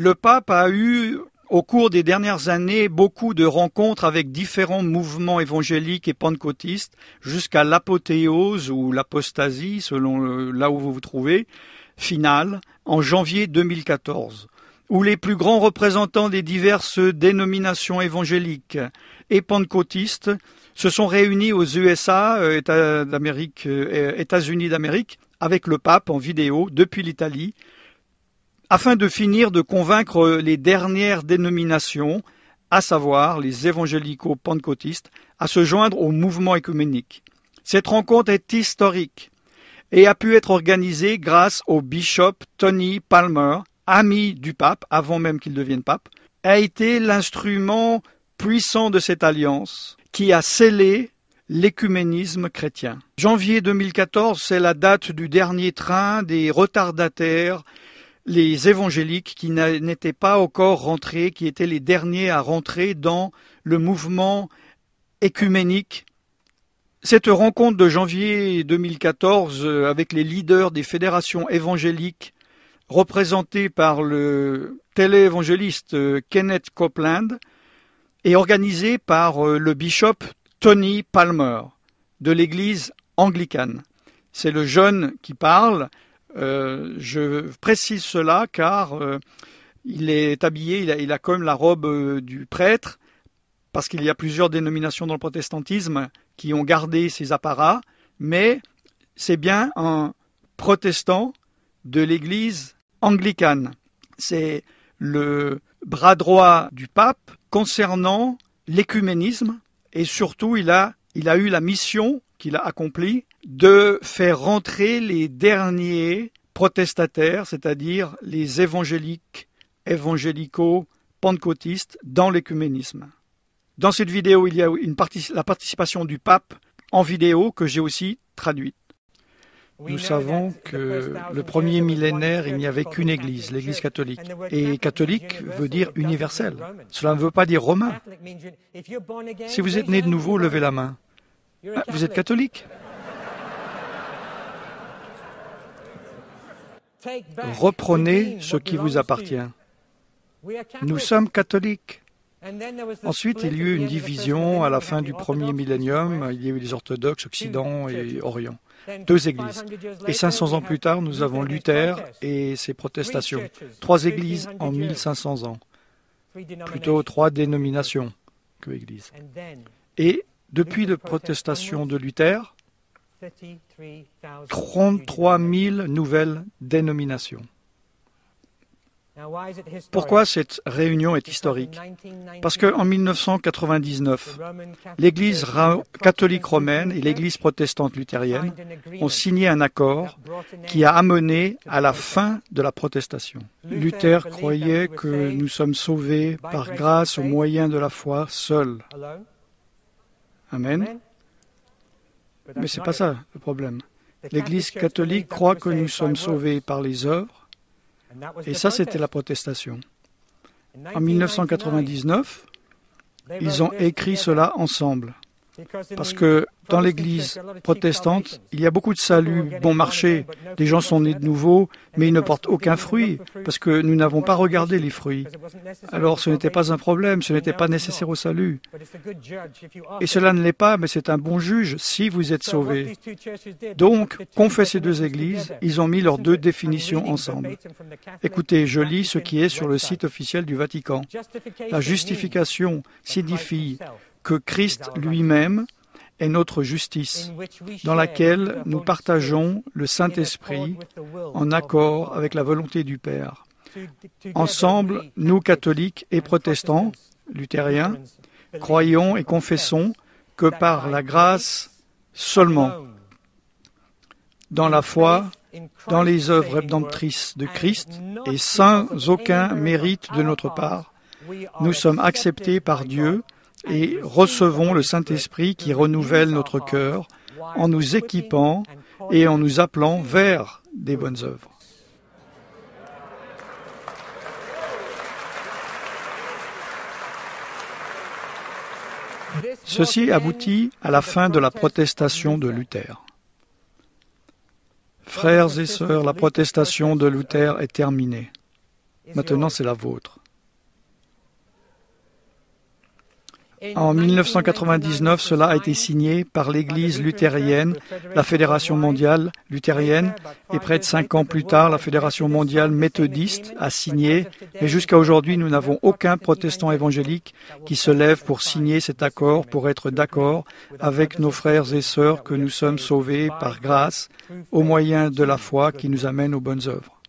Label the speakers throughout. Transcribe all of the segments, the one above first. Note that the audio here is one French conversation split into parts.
Speaker 1: Le pape a eu au cours des dernières années beaucoup de rencontres avec différents mouvements évangéliques et pentecôtistes jusqu'à l'apothéose ou l'apostasie selon là où vous vous trouvez finale en janvier 2014 où les plus grands représentants des diverses dénominations évangéliques et pentecôtistes se sont réunis aux USA, euh, euh, États-Unis d'Amérique, avec le pape en vidéo depuis l'Italie, afin de finir de convaincre les dernières dénominations, à savoir les évangélico-pentecôtistes, à se joindre au mouvement écuménique. Cette rencontre est historique et a pu être organisée grâce au bishop Tony Palmer, ami du pape, avant même qu'il devienne pape, a été l'instrument puissant de cette alliance qui a scellé l'écuménisme chrétien. Janvier 2014, c'est la date du dernier train des retardataires, les évangéliques qui n'étaient pas encore rentrés, qui étaient les derniers à rentrer dans le mouvement écuménique. Cette rencontre de janvier 2014 euh, avec les leaders des fédérations évangéliques représentées par le téléévangéliste euh, Kenneth Copeland est organisée par euh, le bishop Tony Palmer de l'église anglicane. C'est le jeune qui parle. Euh, je précise cela car euh, il est habillé, il a, a comme la robe euh, du prêtre, parce qu'il y a plusieurs dénominations dans le protestantisme qui ont gardé ces apparats, mais c'est bien un protestant de l'église anglicane. C'est le bras droit du pape concernant l'écuménisme et surtout il a eu la mission qu'il a accomplie de faire rentrer les derniers protestataires, c'est-à-dire les évangéliques, évangélicaux, pentecôtistes, dans l'écuménisme. Dans cette vidéo, il y a une la participation du pape en vidéo que j'ai aussi traduite. Nous savons que le premier millénaire, il n'y avait qu'une Église, l'Église catholique. Et catholique veut dire universel. Cela ne veut pas dire romain. Si vous êtes né de nouveau, levez la main. Ah, vous êtes catholique Reprenez ce qui vous appartient. Nous sommes catholiques. Ensuite, il y a eu une division à la fin du premier millénium. Il y a eu les orthodoxes, Occident et Orient deux églises. Et 500 ans plus tard, nous avons Luther et ses protestations. Trois églises en 1500 ans. Plutôt trois dénominations que églises. Et depuis la protestation de Luther, 33 000 nouvelles dénominations. Pourquoi cette réunion est historique? Parce qu'en 1999, l'Église catholique romaine et l'Église protestante luthérienne ont signé un accord qui a amené à la fin de la protestation. Luther croyait que nous sommes sauvés par grâce au moyen de la foi seul. Amen. Mais ce n'est pas ça le problème. L'Église catholique croit que nous sommes sauvés par les œuvres et ça, c'était la protestation. En 1999, ils ont écrit cela ensemble. Parce que dans l'Église protestante, il y a beaucoup de salut bon marché. Des gens sont nés de nouveau, mais ils ne portent aucun fruit, parce que nous n'avons pas regardé les fruits. Alors ce n'était pas un problème, ce n'était pas nécessaire au salut. Et cela ne l'est pas, mais c'est un bon juge si vous êtes sauvés. Donc, qu'ont fait ces deux églises? Ils ont mis leurs deux définitions ensemble. Écoutez, je lis ce qui est sur le site officiel du Vatican. La justification signifie que Christ lui-même est notre justice, dans laquelle nous partageons le Saint-Esprit en accord avec la volonté du Père. Ensemble, nous catholiques et protestants, luthériens, croyons et confessons que par la grâce seulement, dans la foi, dans les œuvres rédemptrices de Christ et sans aucun mérite de notre part, nous sommes acceptés par Dieu et recevons le Saint-Esprit qui renouvelle notre cœur en nous équipant et en nous appelant vers des bonnes œuvres. Ceci aboutit à la fin de la protestation de Luther. Frères et sœurs, la protestation de Luther est terminée. Maintenant, c'est la vôtre. En 1999, cela a été signé par l'Église luthérienne, la Fédération mondiale luthérienne, et près de cinq ans plus tard, la Fédération mondiale méthodiste a signé, mais jusqu'à aujourd'hui, nous n'avons aucun protestant évangélique qui se lève pour signer cet accord, pour être d'accord avec nos frères et sœurs que nous sommes sauvés par grâce au moyen de la foi qui nous amène aux bonnes œuvres.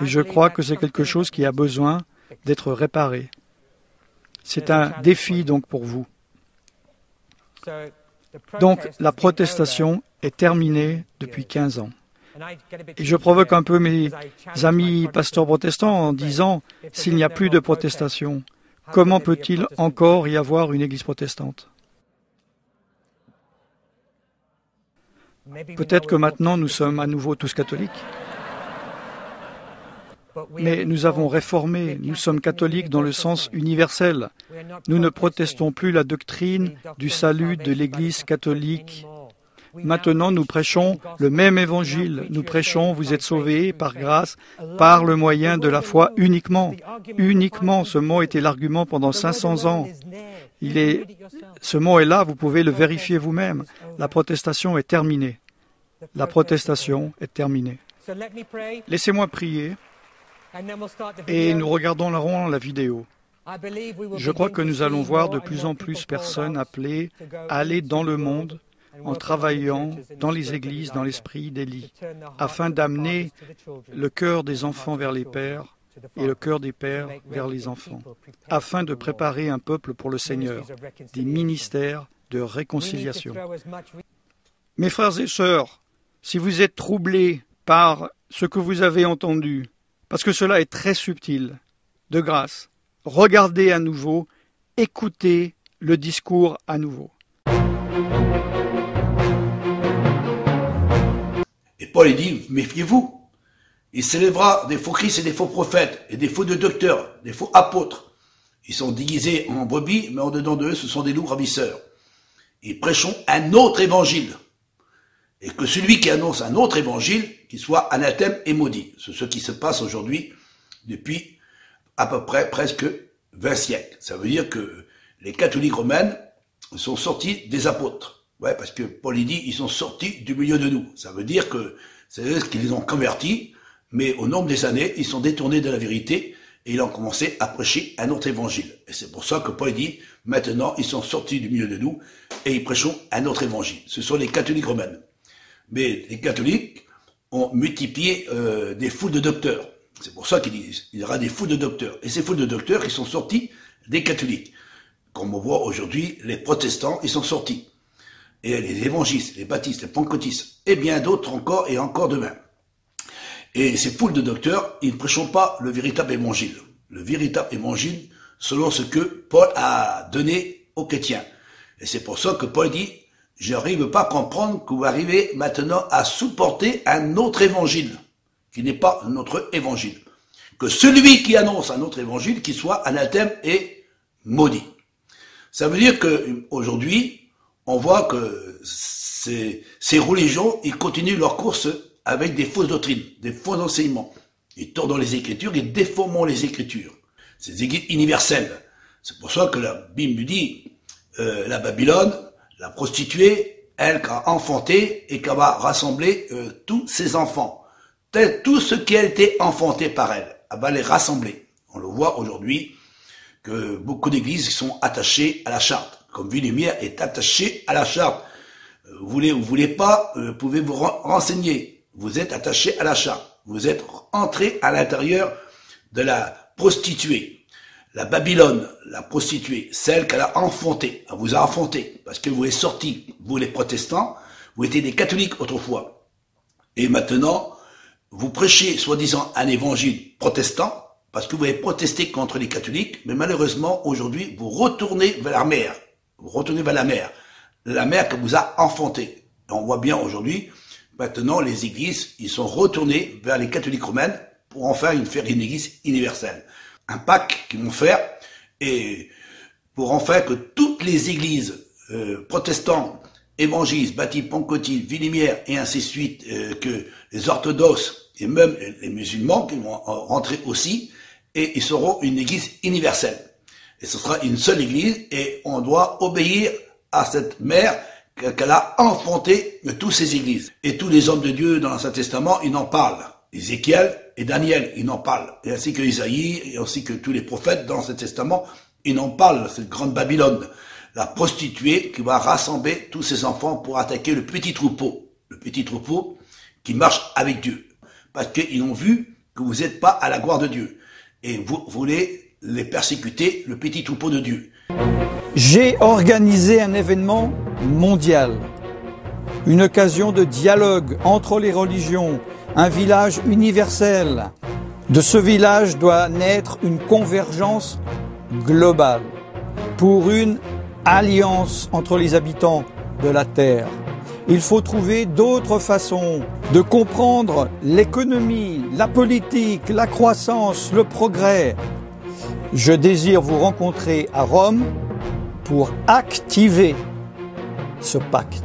Speaker 1: Et je crois que c'est quelque chose qui a besoin d'être réparé. C'est un défi donc pour vous. Donc la protestation est terminée depuis 15 ans. Et je provoque un peu mes amis pasteurs protestants en disant, s'il n'y a plus de protestation, comment peut-il encore y avoir une église protestante? Peut-être que maintenant nous sommes à nouveau tous catholiques. Mais nous avons réformé, nous sommes catholiques dans le sens universel. Nous ne protestons plus la doctrine du salut de l'Église catholique. Maintenant, nous prêchons le même évangile. Nous prêchons, vous êtes sauvés par grâce, par le moyen de la foi uniquement. Uniquement, ce mot était l'argument pendant 500 ans. Il est, ce mot est là, vous pouvez le vérifier vous-même. La protestation est terminée. La protestation est terminée. Laissez-moi prier et nous regardons la vidéo. Je crois que nous allons voir de plus en plus personnes appelées à aller dans le monde en travaillant dans les églises, dans l'esprit d'Élie, afin d'amener le cœur des enfants vers les pères et le cœur des pères vers les enfants, afin de préparer un peuple pour le Seigneur, des ministères de réconciliation. Mes frères et sœurs, si vous êtes troublés par ce que vous avez entendu, parce que cela est très subtil. De grâce, regardez à nouveau, écoutez le discours à nouveau.
Speaker 2: Et Paul dit, méfiez-vous. Il s'élèvera des faux Christ et des faux prophètes, et des faux docteurs, des faux apôtres. Ils sont déguisés en brebis, mais en dedans d'eux, ce sont des loups ravisseurs. Ils prêchons un autre évangile et que celui qui annonce un autre évangile, qui soit anathème et maudit. C'est ce qui se passe aujourd'hui depuis à peu près presque 20 siècles. Ça veut dire que les catholiques romains sont sortis des apôtres. Ouais, parce que Paul dit, ils sont sortis du milieu de nous. Ça veut dire que c'est eux qui les ont convertis, mais au nombre des années, ils sont détournés de la vérité et ils ont commencé à prêcher un autre évangile. Et c'est pour ça que Paul dit, maintenant, ils sont sortis du milieu de nous et ils prêchent un autre évangile. Ce sont les catholiques romains. Mais les catholiques ont multiplié euh, des foules de docteurs. C'est pour ça qu'il y aura des foules de docteurs. Et ces foules de docteurs, ils sont sortis des catholiques. Comme on voit aujourd'hui, les protestants, ils sont sortis. Et les évangélistes, les baptistes, les pentecôtistes, et bien d'autres encore et encore demain. Et ces foules de docteurs, ils ne prêchent pas le véritable évangile. Le véritable évangile selon ce que Paul a donné aux chrétiens. Et c'est pour ça que Paul dit, je n'arrive pas à comprendre que vous arrivez maintenant à supporter un autre évangile, qui n'est pas notre évangile. Que celui qui annonce un autre évangile, qui soit anathème et maudit. Ça veut dire que aujourd'hui, on voit que ces, ces religions, ils continuent leur course avec des fausses doctrines, des faux enseignements. Ils tournent dans les Écritures, ils déforment les Écritures. C'est universelles. C'est pour ça que la Bible dit, euh, la Babylone, la prostituée, elle, qui a enfanté et qui va rassembler euh, tous ses enfants. Tout ce qui a été enfanté par elle, elle va les rassembler. On le voit aujourd'hui que beaucoup d'églises sont attachées à la charte. Comme Villemière est attaché à la charte. Euh, vous voulez ou voulez pas, euh, pouvez vous renseigner. Vous êtes attaché à la charte. Vous êtes entré à l'intérieur de la prostituée la Babylone, la prostituée, celle qu'elle a enfantée, elle vous a enfanté, parce que vous êtes sortis, vous les protestants, vous étiez des catholiques autrefois. Et maintenant, vous prêchez soi-disant un évangile protestant, parce que vous avez protesté contre les catholiques, mais malheureusement, aujourd'hui, vous retournez vers la mer. Vous retournez vers la mer. La mer que vous a enfanté. on voit bien aujourd'hui, maintenant, les églises, ils sont retournés vers les catholiques romaines pour en une, faire une église universelle un pacte qu'ils vont faire et pour en faire que toutes les églises euh, protestantes, évangélistes, baptistes, pentecôtistes, vilimières et ainsi de suite, euh, que les orthodoxes et même les musulmans qui vont rentrer aussi, et ils seront une église universelle. Et ce sera une seule église et on doit obéir à cette mère qu'elle a enfantée de toutes ces églises. Et tous les hommes de Dieu dans l'Ancien Testament, ils en parlent. Ézéchiel et Daniel, ils en parlent. Et ainsi que Isaïe, et ainsi que tous les prophètes dans l'Ancien Testament, ils en parlent, cette grande Babylone. La prostituée qui va rassembler tous ses enfants pour attaquer le petit troupeau. Le petit troupeau qui marche avec Dieu. Parce qu'ils ont vu que vous n'êtes pas à la gloire de Dieu. Et vous voulez les persécuter, le petit troupeau de Dieu.
Speaker 1: J'ai organisé un événement mondial, une occasion de dialogue entre les religions, un village universel. De ce village doit naître une convergence globale pour une alliance entre les habitants de la Terre. Il faut trouver d'autres façons de comprendre l'économie, la politique, la croissance, le progrès. Je désire vous rencontrer à Rome pour activer ce pacte.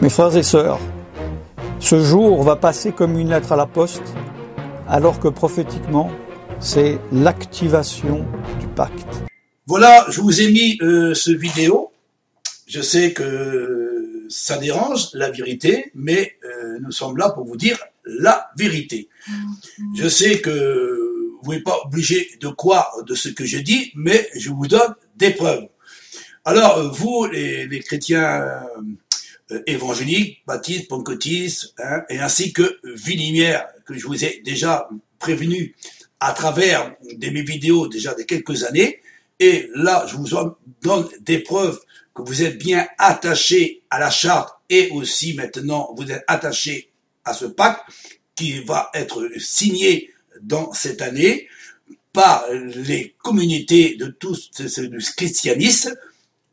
Speaker 1: Mes frères et sœurs, ce jour va passer comme une lettre à la poste, alors que prophétiquement, c'est l'activation du pacte.
Speaker 2: Voilà, je vous ai mis euh, ce vidéo. Je sais que ça dérange la vérité, mais euh, nous sommes là pour vous dire la vérité. Je sais que vous n'êtes pas obligé de croire de ce que je dis, mais je vous donne des preuves. Alors, vous, les, les chrétiens euh, évangéliques, baptistes, pentecôtistes, hein, et ainsi que Vilimière, que je vous ai déjà prévenu à travers de mes vidéos déjà de quelques années, et là, je vous donne des preuves que vous êtes bien attachés à la charte et aussi maintenant vous êtes attachés à ce pacte qui va être signé dans cette année par les communautés de tous du christianisme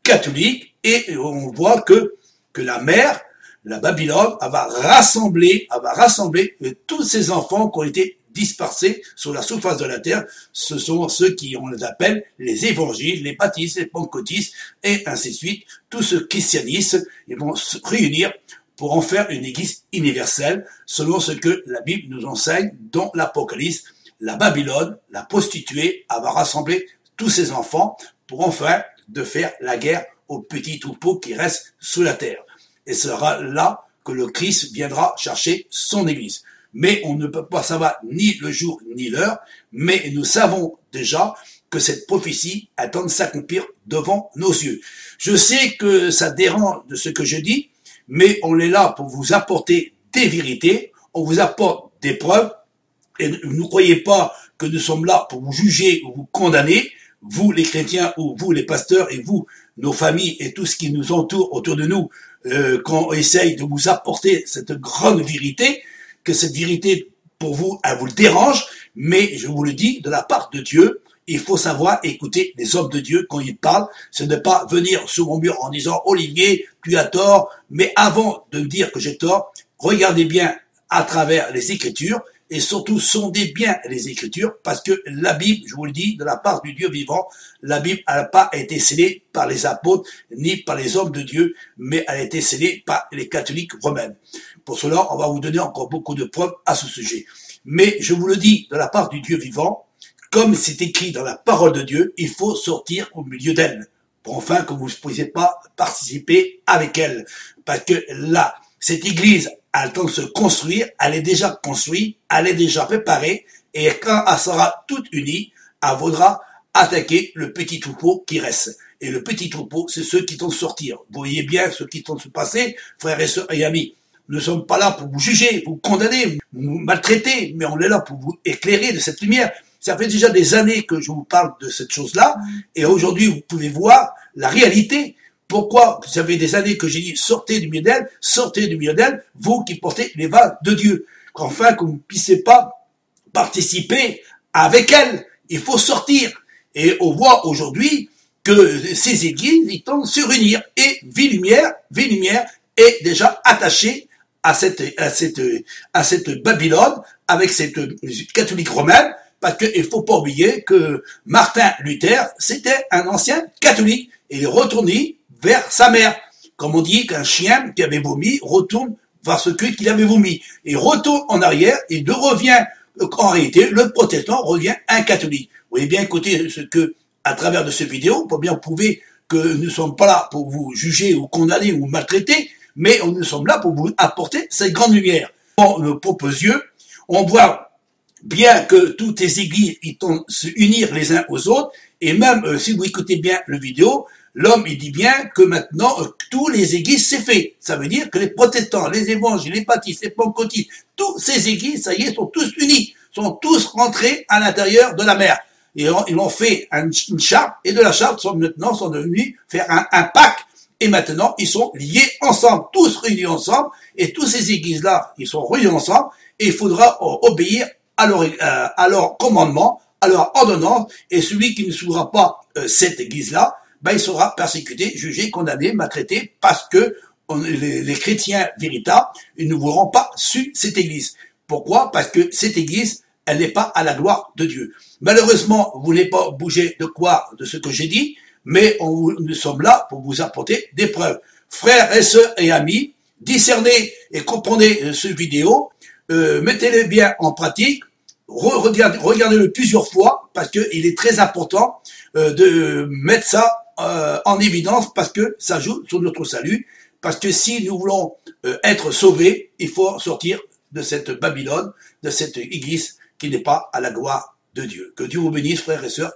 Speaker 2: catholique. Et on voit que que la mère, la Babylone, va rassembler, va rassembler tous ces enfants qui ont été dispersés sur la surface de la terre. Ce sont ceux qui, on les appelle les évangiles, les baptistes, les pentecôtistes, et ainsi de suite. Tout ce christianisme, ils vont se réunir pour en faire une église universelle, selon ce que la Bible nous enseigne dans l'Apocalypse. La Babylone, la prostituée, va rassembler tous ses enfants pour enfin de faire la guerre au petit troupeau qui reste sous la terre. Et sera là que le Christ viendra chercher son Église. Mais on ne peut pas savoir ni le jour ni l'heure, mais nous savons déjà que cette prophétie attend de s'accomplir devant nos yeux. Je sais que ça dérange de ce que je dis, mais on est là pour vous apporter des vérités, on vous apporte des preuves, et ne croyez pas que nous sommes là pour vous juger ou vous condamner, vous les chrétiens ou vous les pasteurs et vous, nos familles et tout ce qui nous entoure autour de nous, euh, quand on essaye de vous apporter cette grande vérité, que cette vérité pour vous, elle vous le dérange, mais je vous le dis, de la part de Dieu, il faut savoir écouter les hommes de Dieu quand ils parlent. Ce n'est pas venir sous mon mur en disant Olivier, tu as tort. Mais avant de me dire que j'ai tort, regardez bien à travers les Écritures et surtout sondez bien les Écritures parce que la Bible, je vous le dis, de la part du Dieu vivant, la Bible n'a pas été scellée par les apôtres ni par les hommes de Dieu, mais elle a été scellée par les catholiques romains. Pour cela, on va vous donner encore beaucoup de preuves à ce sujet. Mais je vous le dis, de la part du Dieu vivant, comme c'est écrit dans la parole de Dieu, il faut sortir au milieu d'elle, pour enfin que vous ne puissiez pas participer avec elle. Parce que là, cette église a le de se construire, elle est déjà construite, elle est déjà préparée, et quand elle sera toute unie, elle vaudra attaquer le petit troupeau qui reste. Et le petit troupeau, c'est ceux qui vont sortir. Vous voyez bien ce qui vont se passer, frères et sœurs et amis. Nous ne sommes pas là pour vous juger, vous condamner, vous maltraiter, mais on est là pour vous éclairer de cette lumière. Ça fait déjà des années que je vous parle de cette chose-là, et aujourd'hui vous pouvez voir la réalité. Pourquoi Ça fait des années que j'ai dit sortez du milieu d'elle, sortez du milieu d'elle, vous qui portez les vases de Dieu. Qu'enfin que vous ne puissiez pas participer avec elle. Il faut sortir. Et on voit aujourd'hui que ces églises, ils tendent se réunir. Et Vie Lumière, Vie Lumière est déjà attachée à cette, à cette, à cette Babylone avec cette catholique romaine, parce qu'il faut pas oublier que Martin Luther, c'était un ancien catholique, il est retourné vers sa mère. Comme on dit qu'un chien qui avait vomi retourne vers ce qu'il avait vomi, et retourne en arrière, et de revient qu'en réalité, le protestant revient un catholique. Vous voyez bien écoutez ce que, à travers de ce vidéo, pour bien prouver que nous ne sommes pas là pour vous juger ou condamner ou maltraiter, mais nous sommes là pour vous apporter cette grande lumière. Bon, nos propres yeux, on voit bien que toutes les églises ils se unir les uns aux autres, et même euh, si vous écoutez bien le vidéo, l'homme il dit bien que maintenant euh, tous les églises c'est fait. Ça veut dire que les protestants, les évangiles, les baptistes, les pentecôtistes, toutes ces églises, ça y est, sont tous unis, sont tous rentrés à l'intérieur de la mer. Et ils ont fait une charte, et de la charte sont maintenant sont devenus faire un, pacte et maintenant ils sont liés ensemble, tous réunis ensemble, et tous ces églises-là, ils sont réunis ensemble, et il faudra obéir à leur, euh, à leur commandement, à leur ordonnance, et celui qui ne suivra pas euh, cette église-là, ben, il sera persécuté, jugé, condamné, maltraité, parce que les, chrétiens véritables, ils ne voudront pas suivre cette église. Pourquoi? Parce que cette église, elle n'est pas à la gloire de Dieu. Malheureusement, vous n'avez pas bougé de quoi de ce que j'ai dit, mais nous sommes là pour vous apporter des preuves. Frères et sœurs et amis, discernez et comprenez euh, ce vidéo, euh, mettez-le bien en pratique, regardez-le plusieurs fois parce qu'il est très important euh, de mettre ça en évidence parce que ça joue sur notre salut. Parce que si nous voulons être sauvés, il faut sortir de cette Babylone, de cette église qui n'est pas à la gloire de Dieu. Que Dieu vous bénisse, frères et sœurs.